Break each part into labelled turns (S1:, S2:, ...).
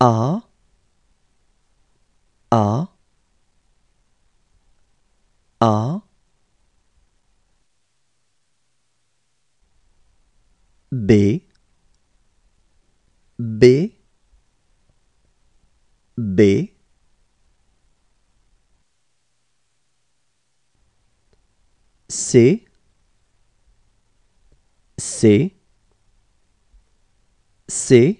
S1: A A A. B B B. C C C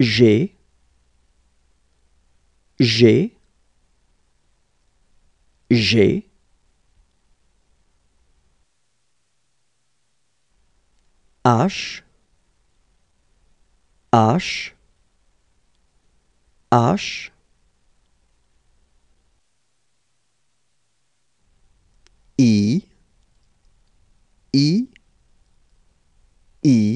S1: G G G. H H H. I I I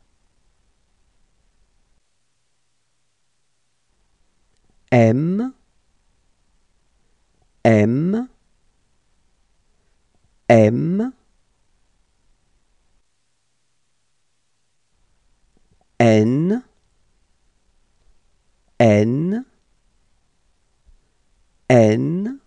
S1: M M M. N N N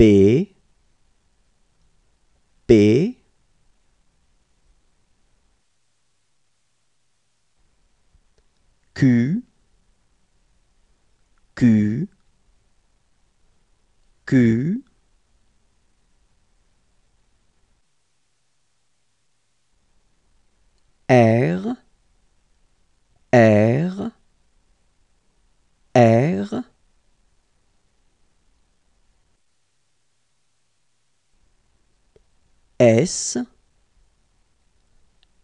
S1: B B Q Q Q S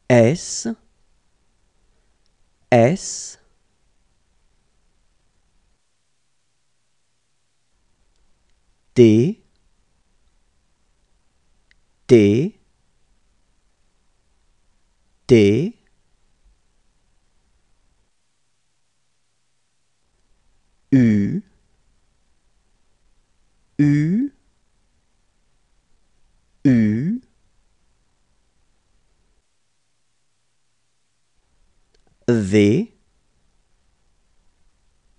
S1: S S. D D D V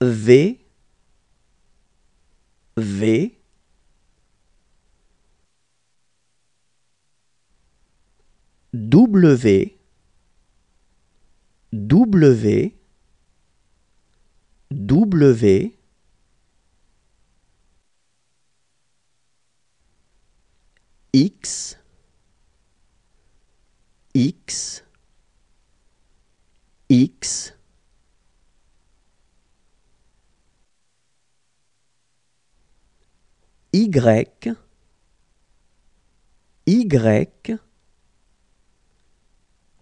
S1: V V. W W W. X X X. Y. Y.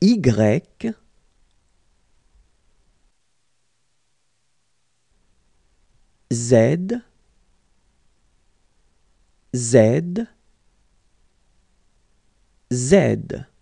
S1: Y Z. Z. Z